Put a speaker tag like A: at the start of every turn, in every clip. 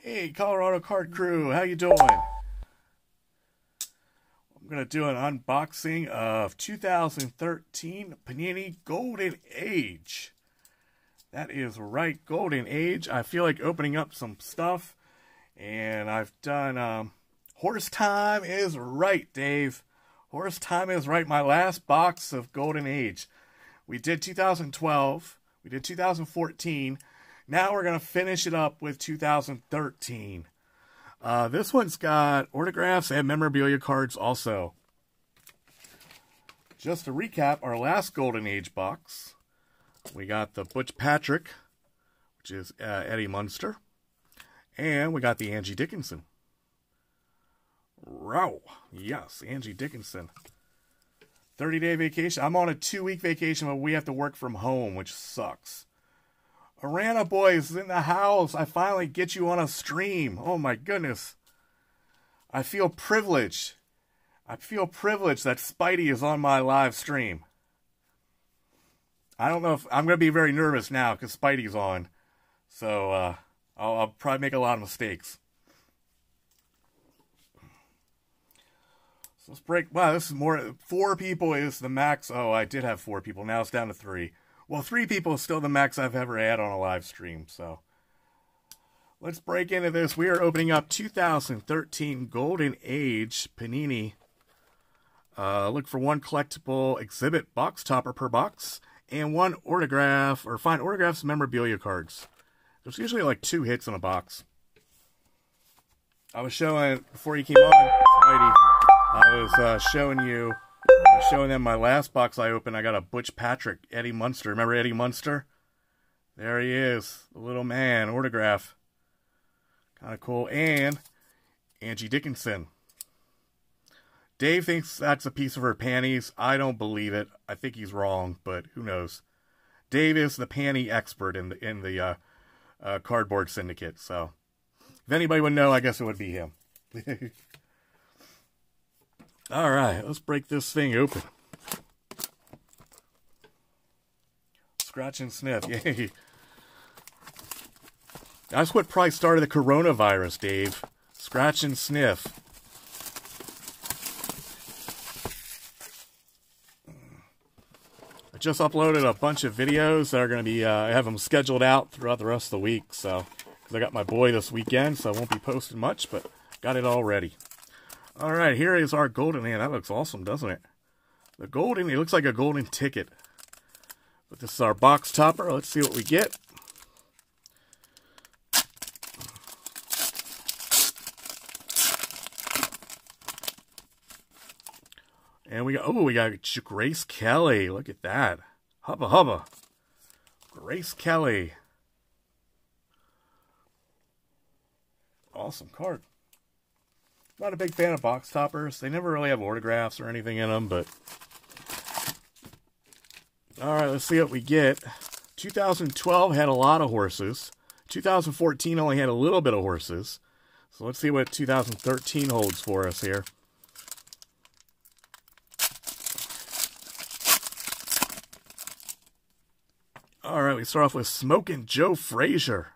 A: Hey, Colorado Card Crew, how you doing? I'm gonna do an unboxing of 2013 Panini Golden Age. That is right, Golden Age. I feel like opening up some stuff, and I've done um, Horse Time is right, Dave. Horse Time is right. My last box of Golden Age. We did 2012. We did 2014. Now we're going to finish it up with 2013. Uh, this one's got autographs and memorabilia cards also. Just to recap our last Golden Age box, we got the Butch Patrick, which is uh, Eddie Munster, and we got the Angie Dickinson. Row. Yes, Angie Dickinson. 30 day vacation. I'm on a two week vacation, but we have to work from home, which sucks. Arana Boys in the house. I finally get you on a stream. Oh my goodness. I feel privileged. I feel privileged that Spidey is on my live stream. I don't know if I'm going to be very nervous now because Spidey's on. So uh, I'll, I'll probably make a lot of mistakes. So let's break. Wow, this is more. Four people is the max. Oh, I did have four people. Now it's down to three. Well, three people is still the max I've ever had on a live stream. So let's break into this. We are opening up 2013 Golden Age Panini. Uh, look for one collectible exhibit box topper per box and one autograph or find autographs memorabilia cards. There's usually like two hits in a box. I was showing before you came on, Spidey. I was uh, showing you, showing them my last box I opened. I got a Butch Patrick, Eddie Munster. Remember Eddie Munster? There he is, the little man, autograph. Kind of cool. And Angie Dickinson. Dave thinks that's a piece of her panties. I don't believe it. I think he's wrong, but who knows? Dave is the panty expert in the in the uh, uh, cardboard syndicate. So, if anybody would know, I guess it would be him. All right, let's break this thing open. Scratch and sniff, yay. That's what probably started the coronavirus, Dave. Scratch and sniff. I just uploaded a bunch of videos that are going to be, uh, I have them scheduled out throughout the rest of the week, so, because I got my boy this weekend, so I won't be posting much, but got it all ready. All right, here is our golden hand. That looks awesome, doesn't it? The golden, it looks like a golden ticket. But this is our box topper. Let's see what we get. And we got, oh, we got Grace Kelly. Look at that. Hubba hubba. Grace Kelly. Awesome card. Not a big fan of box toppers. They never really have autographs or anything in them, but. Alright, let's see what we get. 2012 had a lot of horses. 2014 only had a little bit of horses. So let's see what 2013 holds for us here. Alright, we start off with Smoking Joe Frazier.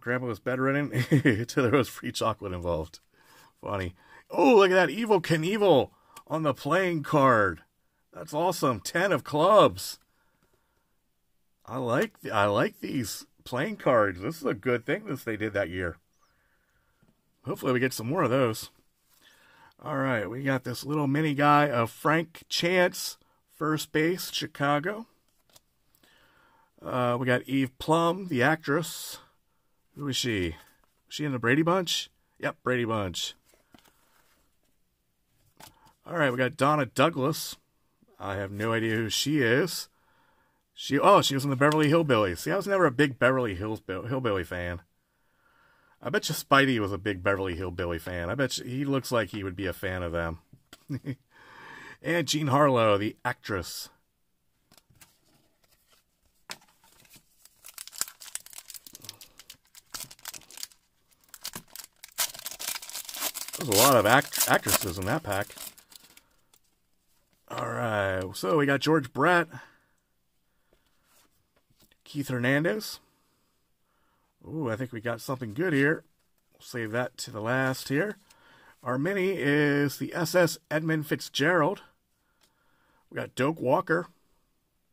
A: Grandpa was bedridden until there was free chocolate involved. Funny. Oh, look at that Evel Knievel on the playing card. That's awesome. Ten of clubs. I like I like these playing cards. This is a good thing that they did that year. Hopefully we get some more of those. All right, we got this little mini guy of Frank Chance, first base, Chicago. Uh, we got Eve Plumb, the actress. Who is she? She in the Brady Bunch? Yep, Brady Bunch. All right, we got Donna Douglas. I have no idea who she is. She oh she was in the Beverly Hillbillies. See, I was never a big Beverly Hills Hillbilly fan. I bet you Spidey was a big Beverly Hillbilly fan. I bet you, he looks like he would be a fan of them. and Jean Harlow, the actress. There's a lot of act actresses in that pack. All right, so we got George Brett. Keith Hernandez. Ooh, I think we got something good here. We'll save that to the last here. Our mini is the SS Edmund Fitzgerald. We got Doak Walker,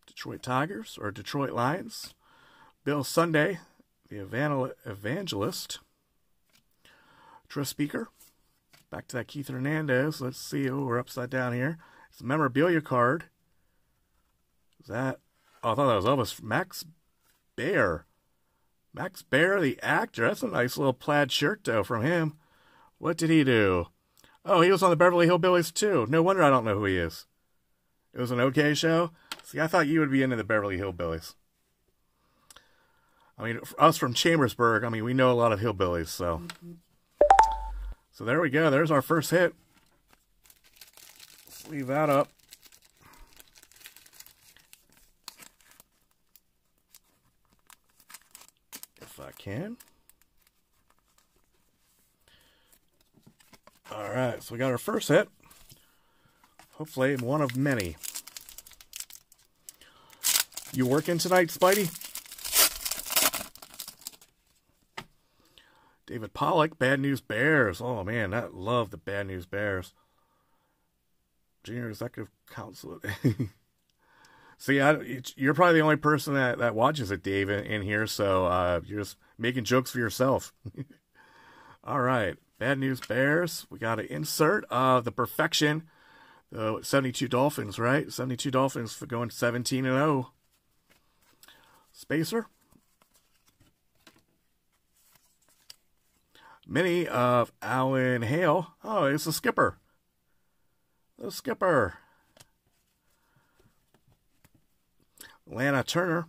A: Detroit Tigers or Detroit Lions. Bill Sunday, the evangelist. Tris Speaker. Back to that Keith Hernandez. Let's see. Oh, we're upside down here. It's a memorabilia card. Is that? Oh, I thought that was Elvis Max Baer. Max Baer, the actor. That's a nice little plaid shirt, though, from him. What did he do? Oh, he was on the Beverly Hillbillies, too. No wonder I don't know who he is. It was an okay show. See, I thought you would be into the Beverly Hillbillies. I mean, us from Chambersburg, I mean, we know a lot of hillbillies, so. Mm-hmm. So there we go. There's our first hit. Leave that up. If I can. All right, so we got our first hit. Hopefully, one of many. You working tonight, Spidey? David Pollock, Bad News Bears. Oh man, I love the Bad News Bears. Junior Executive Council. See, I, you're probably the only person that, that watches it, Dave, in, in here. So uh, you're just making jokes for yourself. All right. Bad news bears. We got an insert of the perfection. The 72 Dolphins, right? 72 Dolphins for going 17 and 0. Spacer. Mini of Alan Hale. Oh, it's the skipper. The skipper. Lana Turner.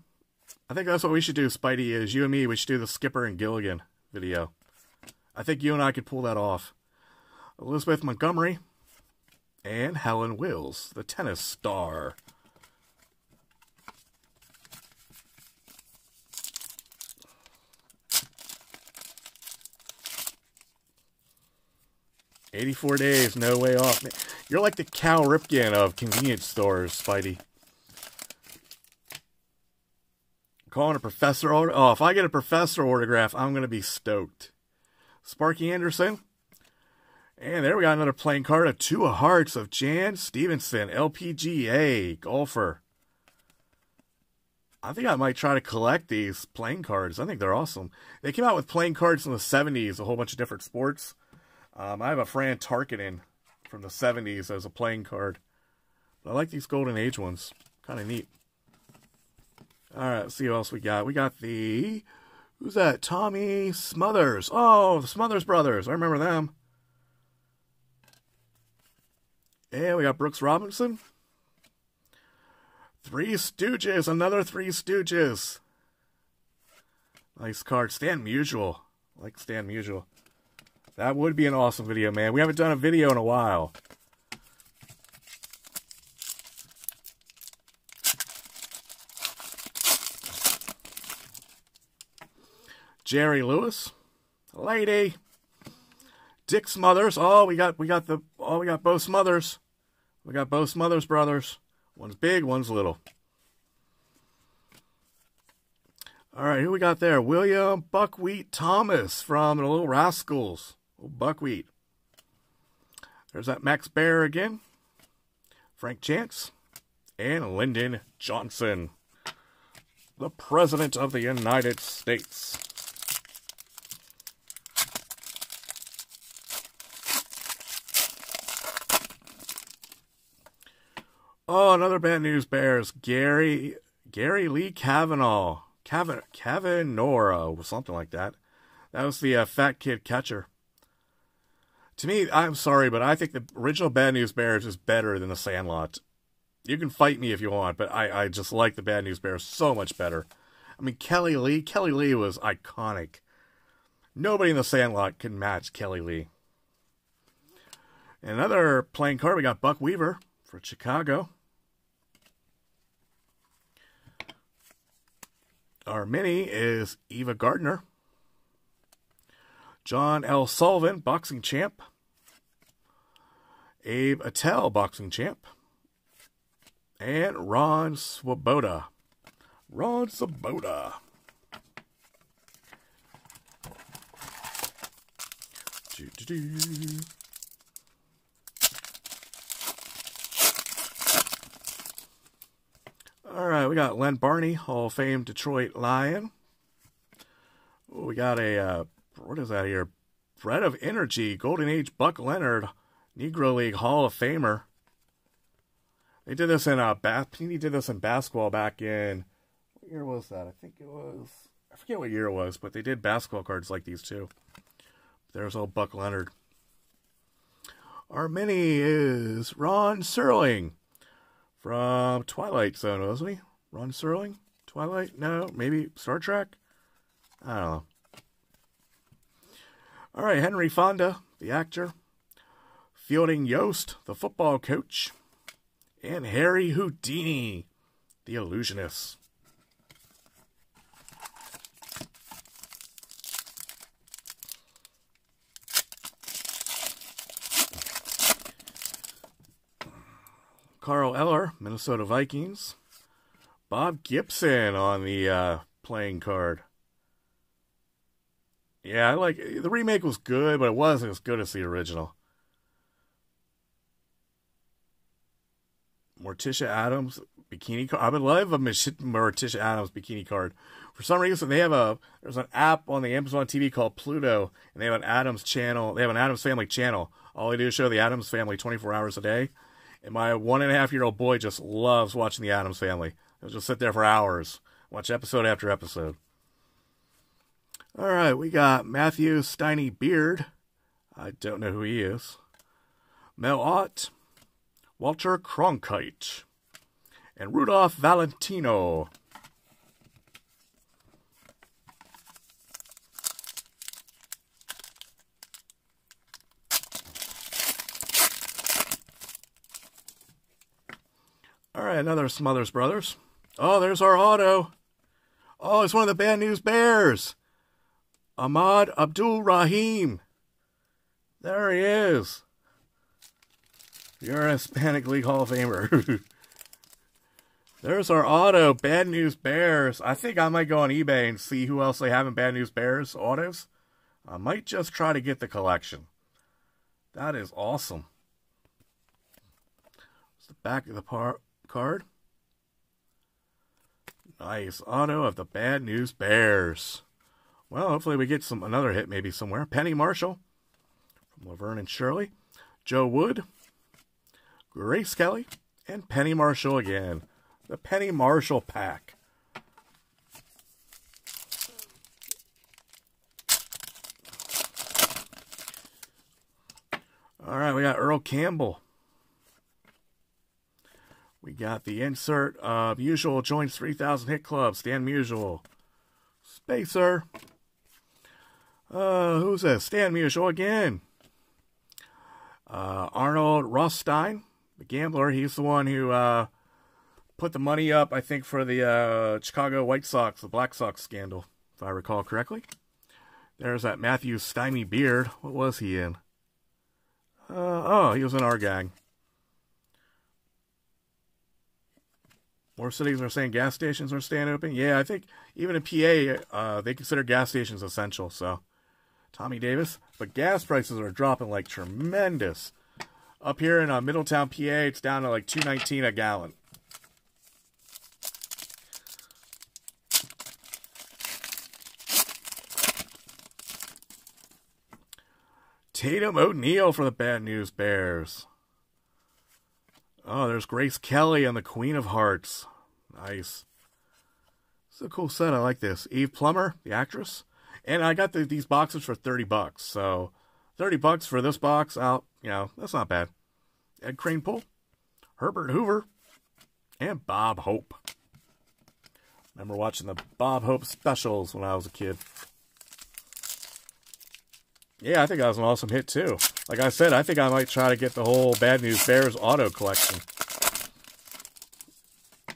A: I think that's what we should do, Spidey, is you and me, we should do the Skipper and Gilligan video. I think you and I could pull that off. Elizabeth Montgomery and Helen Wills, the tennis star. Eighty-four days, no way off. You're like the Cal Ripken of convenience stores, Spidey. Calling a professor order. Oh, if I get a professor autograph, I'm going to be stoked. Sparky Anderson. And there we got another playing card of Two of Hearts of Jan Stephenson, LPGA golfer. I think I might try to collect these playing cards. I think they're awesome. They came out with playing cards in the 70s, a whole bunch of different sports. Um, I have a Fran Tarkenton from the 70s as a playing card. But I like these Golden Age ones. Kind of neat. All right, see what else we got. We got the who's that? Tommy Smothers. Oh, the Smothers Brothers. I remember them. And we got Brooks Robinson. Three Stooges. Another Three Stooges. Nice card. Stan Musial. I like Stan Musial. That would be an awesome video, man. We haven't done a video in a while. Jerry Lewis, lady, Dick Smothers. Oh, we got we got the oh we got both Smothers. We got both Smothers brothers. One's big, one's little. All right, who we got there? William Buckwheat Thomas from the Little Rascals. Buckwheat. There's that Max Baer again. Frank Chance. And Lyndon Johnson, the President of the United States. Oh, another bad news bears. Gary Gary Lee Kavanaugh. Kavanaugh, Kavanaugh, something like that. That was the uh, fat kid catcher. To me, I'm sorry, but I think the original Bad News Bears is better than the Sandlot. You can fight me if you want, but I, I just like the Bad News Bears so much better. I mean, Kelly Lee, Kelly Lee was iconic. Nobody in the Sandlot can match Kelly Lee. Another playing card, we got Buck Weaver for Chicago. Our mini is Eva Gardner. John L. Sullivan, boxing champ. Abe Attell, boxing champ and Ron Swoboda. Ron Swoboda. All right, we got Lem Barney, Hall of Fame Detroit Lion. We got a, uh, what is that here? Bread of Energy, Golden Age Buck Leonard, Negro League Hall of Famer. They did this in uh, bath. Panini did this in basketball back in what year was that? I think it was. I forget what year it was, but they did basketball cards like these too. There's old Buck Leonard. Our mini is Rod Serling from Twilight Zone, wasn't he? Rod Serling? Twilight? No, maybe Star Trek? I don't know. All right, Henry Fonda, the actor. Fielding Yost, the football coach and Harry Houdini, the illusionist. Carl Eller, Minnesota Vikings. Bob Gibson on the uh, playing card. Yeah, like the remake was good, but it wasn't as good as the original. Morticia Addams bikini card. I would love a Morticia Addams bikini card. For some reason, they have a there's an app on the Amazon TV called Pluto, and they have an Addams channel. They have an Addams Family channel. All they do is show the Addams Family 24 hours a day. And my one and a half year old boy just loves watching the Addams Family. He'll just sit there for hours, watch episode after episode. All right, we got Matthew Stymie Beard. I don't know who he is. Mel Ott, Walter Cronkite, and Rudolph Valentino. All right, another Smothers Brothers. Oh, there's our auto. Oh, it's one of the Bad News Bears. Ahmad Abdul Rahim. There he is. You're a Hispanic League Hall of Famer. There's our auto, Bad News Bears. I think I might go on eBay and see who else they have in Bad News Bears autos. I might just try to get the collection. That is awesome. It's the back of the par- card. Nice auto of the Bad News Bears. Well, hopefully we get some another hit maybe somewhere. Penny Marshall from Laverne and Shirley. Joe Wood. Grace Kelly, and Penny Marshall again. The Penny Marshall pack. All right, we got Earl Campbell. We got the insert of Usual joins 3000 Hit Club, Stan Musial. Spacer. Uh, who's this? Stan Musial again. Uh, Arnold Rothstein the gambler. He's the one who uh, put the money up, I think, for the uh, Chicago White Sox, the Black Sox scandal, if I recall correctly. There's that Matthew Stymie Beard. What was he in? Uh, oh, he was in our gang. More cities are saying gas stations are staying open. Yeah, I think even in PA, uh, they consider gas stations essential. So, Tommy Davis. But gas prices are dropping like tremendous. Up here in uh, Middletown, PA, it's down to like 219 a gallon. Tatum O'Neal for the Bad News Bears. Oh, there's Grace Kelly and the Queen of Hearts. Nice. It's a cool set. I like this. Eve Plummer, the actress. And I got the, these boxes for 30 bucks. So 30 bucks for this box out, you know, that's not bad. Ed Kranepool, Herbert Hoover, and Bob Hope. Remember watching the Bob Hope specials when I was a kid. Yeah, I think that was an awesome hit too. Like I said, I think I might try to get the whole Bad News Bears auto collection.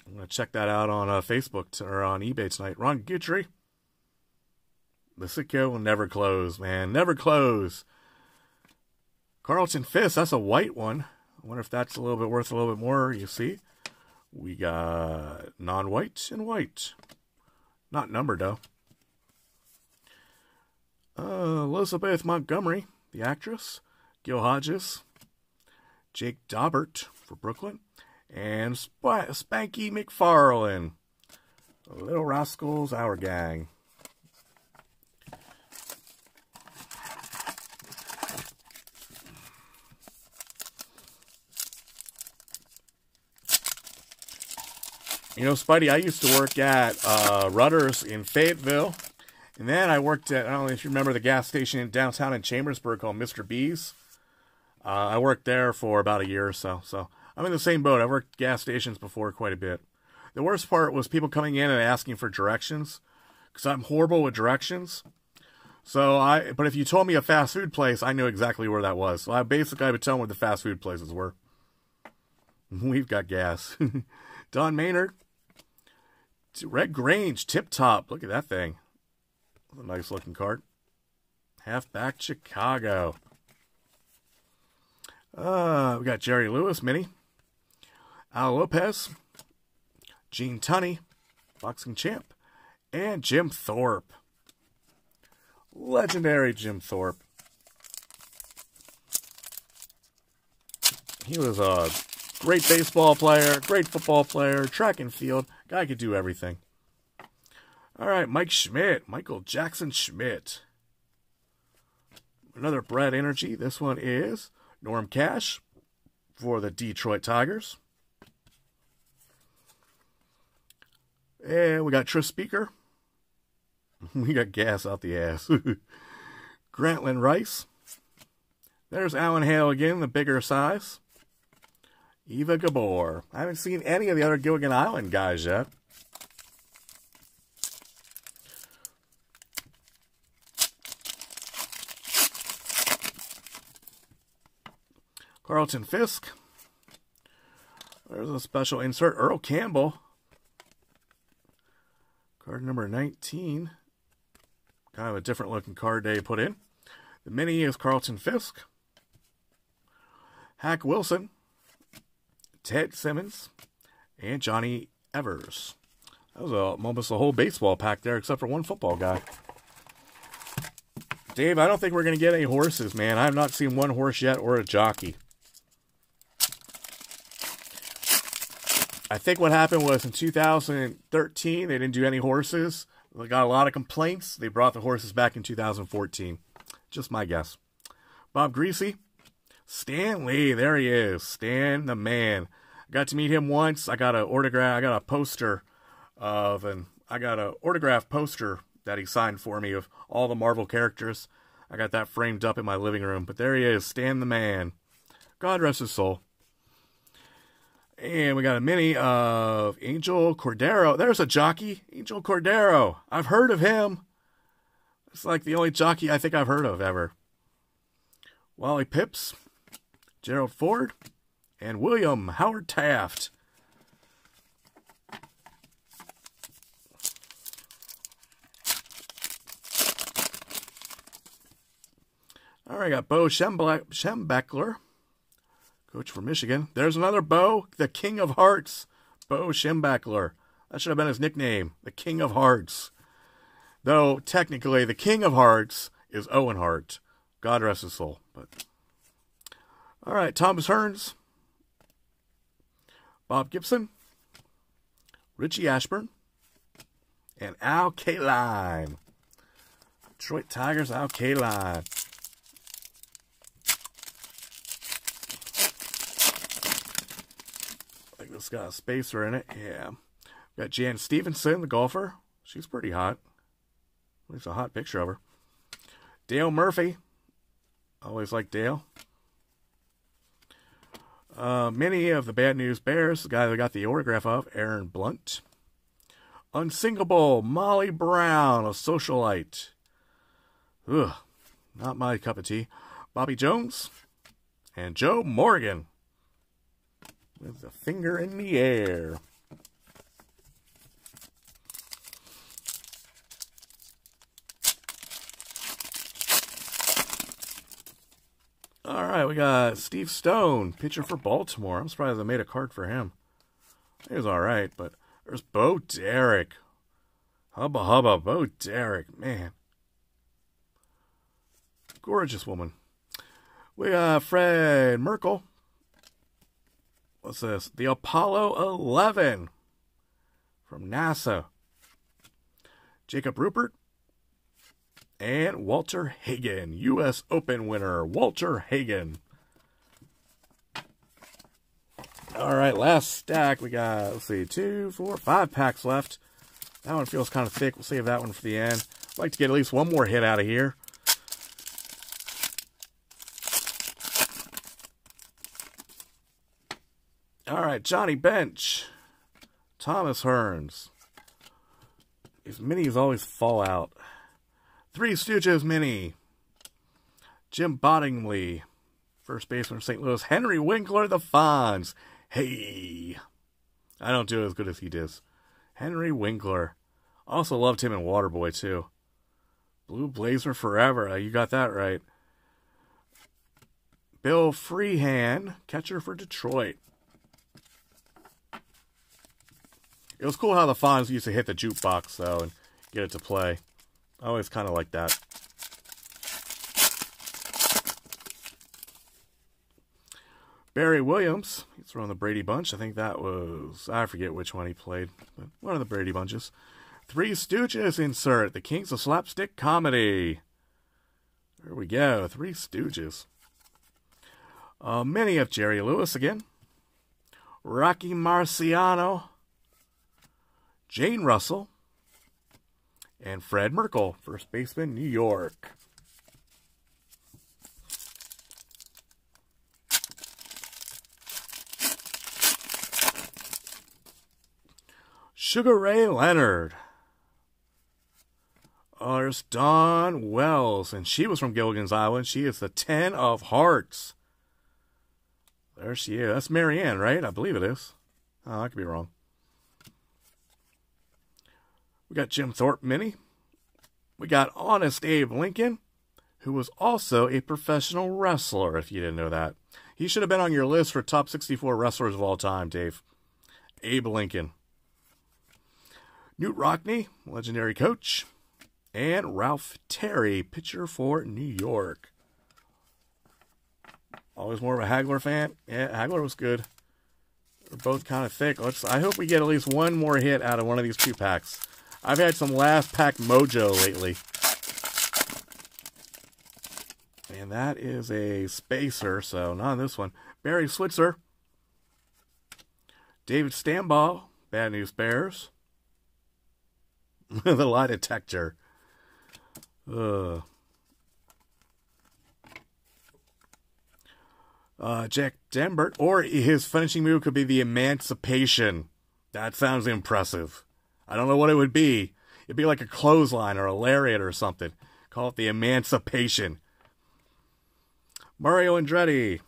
A: I'm gonna check that out on uh, Facebook or on eBay tonight. Ron Guthrie. The Sitco will never close, man. Never close. Carlton Fisk, that's a white one. I wonder if that's a little bit worth a little bit more, you see. We got non-white and white. Not numbered, though. Uh, Elizabeth Montgomery, the actress. Gil Hodges. Jake Daubert for Brooklyn. And Sp- Spanky McFarland. Little Rascals, our gang. You know, Spidey, I used to work at uh, Rutter's in Fayetteville. And then I worked at, I don't know if you remember the gas station in downtown in Chambersburg called Mr. B's. Uh, I worked there for about a year or so. So I'm in the same boat. I've worked gas stations before quite a bit. The worst part was people coming in and asking for directions because I'm horrible with directions. So I, but if you told me a fast food place, I knew exactly where that was. So I basically I would tell them where the fast food places were. We've got gas. Don Maynard, Red Grange, tip top. Look at that thing. a nice looking card. Halfback Chicago. Uh, we got Jerry Lewis, mini. Al Lopez, Gene Tunney, boxing champ, and Jim Thorpe. Legendary Jim Thorpe. He was a great baseball player, great football player, track and field. Guy could do everything. All right, Mike Schmidt, Michael Jackson Schmidt. Another Brad Energy. This one is Norm Cash for the Detroit Tigers. And we got Tris Speaker. We got gas out the ass. Grantland Rice. There's Alan Hale again, the bigger size. Eva Gabor. I haven't seen any of the other Gilligan Island guys yet. Carlton Fisk. There's a special insert. Earl Campbell. Card number 19. Kind of a different looking card they put in. The mini is Carlton Fisk. Hack Wilson. Ted Simmons, and Johnny Evers. That was a, almost a whole baseball pack there, except for one football guy. Dave, I don't think we're going to get any horses, man. I have not seen one horse yet or a jockey. I think what happened was in 2013, they didn't do any horses. They got a lot of complaints. They brought the horses back in 2014. Just my guess. Bob Griese, Stan Lee, there he is. Stan the man. Got to meet him once. I got an autograph. I got a poster of, and I got an autograph poster that he signed for me of all the Marvel characters. I got that framed up in my living room. But there he is, Stan the man. God rest his soul. And we got a mini of Angel Cordero. There's a jockey, Angel Cordero. I've heard of him. It's like the only jockey I think I've heard of ever. Wally Pips, Gerald Ford, and William Howard Taft. All right, got Bo Schembechler, coach for Michigan. There's another Bo, the King of Hearts, Bo Schembechler. That should have been his nickname, the King of Hearts. Though technically, the King of Hearts is Owen Hart. God rest his soul. But all right, Thomas Hearns, Bob Gibson, Richie Ashburn, and Al Kaline. Detroit Tigers, Al Kaline. I think this got a spacer in it. Yeah. Got Jan Stephenson, the golfer. She's pretty hot. Least a hot picture of her. Dale Murphy. Always like Dale. Uh, many of the Bad News Bears, the guy that got the autograph of, Erin Blunt. Unsinkable, Molly Brown, a socialite. Ugh, not my cup of tea. Bobby Jones and Joe Morgan with a finger in the air. All right, we got Steve Stone, pitcher for Baltimore. I'm surprised they made a card for him. He was all right, but there's Bo Derek. Hubba hubba, Bo Derek, man. Gorgeous woman. We got Fred Merkle. What's this? The Apollo 11 from NASA. Jacob Ruppert and Walter Hagen, U.S. Open winner, Walter Hagen. All right, last stack. We got, let's see, two, four, five packs left. That one feels kind of thick. We'll save that one for the end. I'd like to get at least one more hit out of here. All right, Johnny Bench, Thomas Hearns. These minis always fall out. Three Stooges mini. Jim Bottomley, first baseman of St. Louis. Henry Winkler, the Fonz. Hey. I don't do as good as he does. Henry Winkler. Also loved him in Waterboy, too. Blue Blazer Forever. Uh, you got that right. Bill Freehan, catcher for Detroit. It was cool how the Fonz used to hit the jukebox, though, and get it to play. I always kind of like that. Barry Williams, he's from the Brady Bunch. I think that was, I forget which one he played, but one of the Brady Bunches. Three Stooges insert, the Kings of Slapstick Comedy. There we go, Three Stooges. Uh, many of Jerry Lewis again. Rocky Marciano. Jane Russell, and Fred Merkle, first baseman, New York. Sugar Ray Leonard. Oh, there's Dawn Wells, and she was from Gilligan's Island. She is the Ten of Hearts. There she is. That's Marianne, right? I believe it is. Oh, I could be wrong. We got Jim Thorpe Mini. We got Honest Abe Lincoln, who was also a professional wrestler, if you didn't know that. He should have been on your list for top 64 wrestlers of all time, Dave. Abe Lincoln. Knute Rockne, legendary coach. And Ralph Terry, pitcher for New York. Always more of a Hagler fan. Yeah, Hagler was good. They're both kind of thick. Let's. I hope we get at least one more hit out of one of these two packs. I've had some last pack mojo lately. And that is a spacer, so not this one. Barry Switzer. David Stambaugh, Bad News Bears. the lie detector. Uh, uh, Jack Denbert, or his finishing move could be the Emancipation. That sounds impressive. I don't know what it would be. It'd be like a clothesline or a lariat or something. Call it the Emancipation. Mario Andretti.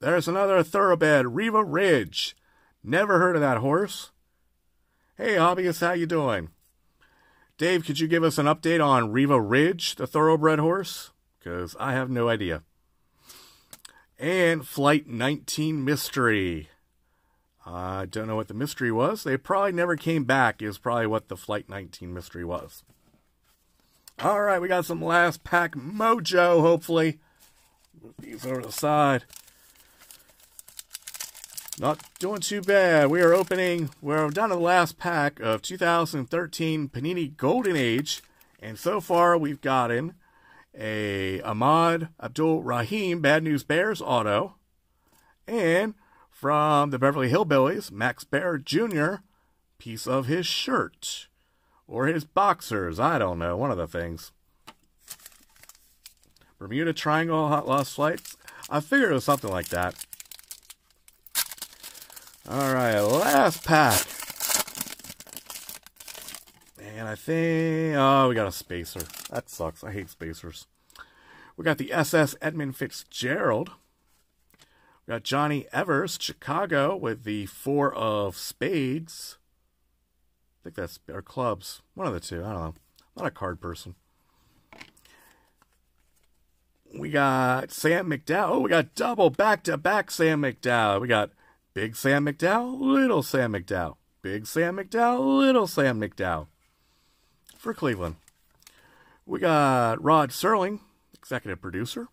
A: There's another thoroughbred, Riva Ridge. Never heard of that horse. Hey, hobbyist, how you doing? Dave, could you give us an update on Riva Ridge, the thoroughbred horse? Because I have no idea. And Flight 19 Mystery. I don't know what the mystery was. They probably never came back, is probably what the Flight 19 mystery was. All right, we got some last pack mojo, hopefully. Move these over to the side. Not doing too bad. We are opening, we're down to the last pack of 2013 Panini Golden Age. And so far, we've gotten a Ahmad Abdul Rahim Bad News Bears auto and from the Beverly Hillbillies, Max Baer Jr., piece of his shirt. Or his boxers, I don't know, one of the things. Bermuda Triangle Hot Lost Flights. I figured it was something like that. All right, last pack. And I think, oh, we got a spacer. That sucks. I hate spacers. We got the SS Edmund Fitzgerald. Got Johnny Evers, Chicago, with the four of spades. I think that's, or clubs. One of the two. I don't know. I'm not a card person. We got Sam McDowell. Oh, we got double back to back Sam McDowell. We got Big Sam McDowell, Little Sam McDowell. Big Sam McDowell, Little Sam McDowell. For Cleveland. We got Rod Serling, executive producer.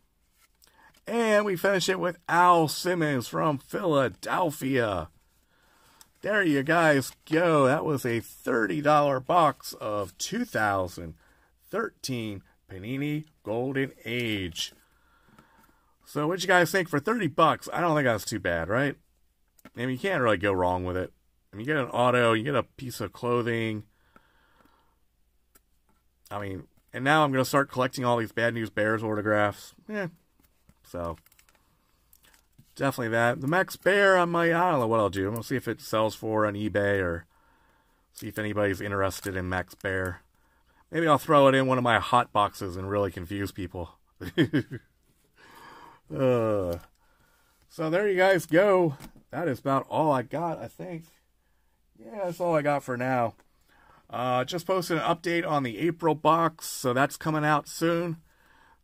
A: And we finish it with Al Simmons from Philadelphia. There you guys go. That was a $30 box of 2013 Panini Golden Age. So what you guys think for 30 bucks? I don't think that's too bad, right? I mean, you can't really go wrong with it. I mean, you get an auto, you get a piece of clothing. I mean, and now I'm going to start collecting all these Bad News Bears autographs. Yeah. So, definitely that. The Max Baer, I might, I don't know what I'll do. I'm going to see if it sells for on eBay or see if anybody's interested in Max Baer. Maybe I'll throw it in one of my hot boxes and really confuse people. uh, so there you guys go. That is about all I got, I think. Yeah, that's all I got for now. Uh, just posted an update on the April box, so that's coming out soon.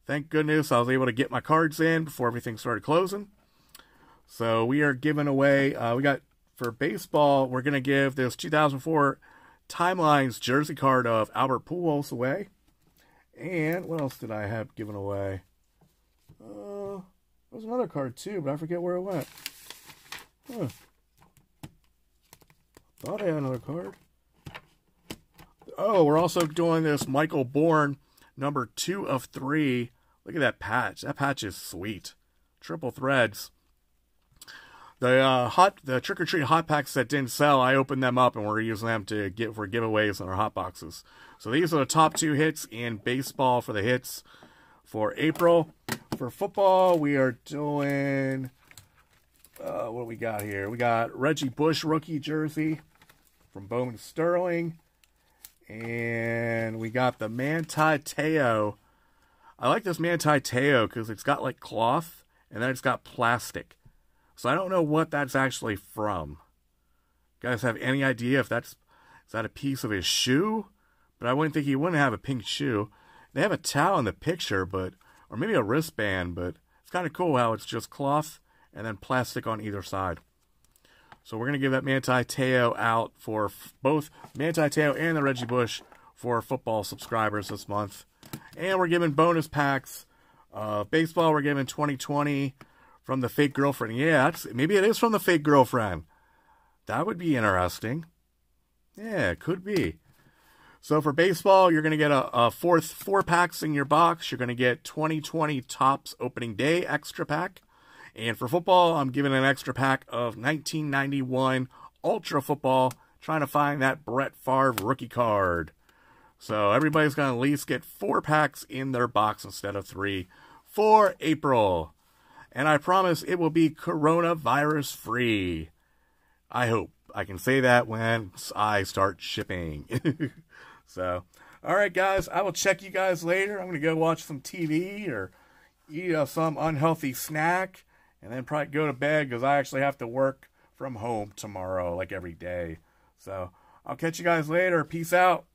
A: Thank goodness I was able to get my cards in before everything started closing. So we are giving away, uh, we got for baseball, we're going to give this 2004 Timelines jersey card of Albert Pujols away. And what else did I have given away? Uh, there was another card too, but I forget where it went. Huh. Thought I had another card. Oh, we're also doing this Michael Bourn number two of three. Look at that patch. That patch is sweet. Triple threads. The uh, hot the trick or treat hot packs that didn't sell, I opened them up and we're using them to get for giveaways on our hot boxes. So these are the top two hits in baseball for the hits for April. For football, we are doing uh, what do we got here? We got Reggie Bush rookie jersey from Bowman Sterling. And we got the Manti Te'o. I like this Manti Te'o because it's got like cloth and then it's got plastic. So I don't know what that's actually from. You guys have any idea if that's is that a piece of his shoe? But I wouldn't think he wouldn't have a pink shoe. They have a towel in the picture, but or maybe a wristband, but it's kind of cool how it's just cloth and then plastic on either side. So we're going to give that Manti Te'o out for f- both Manti Te'o and the Reggie Bush for football subscribers this month. And we're giving bonus packs. Uh, baseball, we're giving 2020 from the fake girlfriend. Yeah, maybe it is from the fake girlfriend. That would be interesting. Yeah, it could be. So for baseball, you're going to get a, a fourth four packs in your box. You're going to get 2020 Topps opening day extra pack. And for football, I'm giving an extra pack of 1991 Ultra Football, trying to find that Brett Favre rookie card. So everybody's going to at least get four packs in their box instead of three for April. And I promise it will be coronavirus free. I hope I can say that when I start shipping. so, all right, guys, I will check you guys later. I'm going to go watch some TV or eat uh, some unhealthy snack and then probably go to bed because I actually have to work from home tomorrow, like every day. So I'll catch you guys later. Peace out.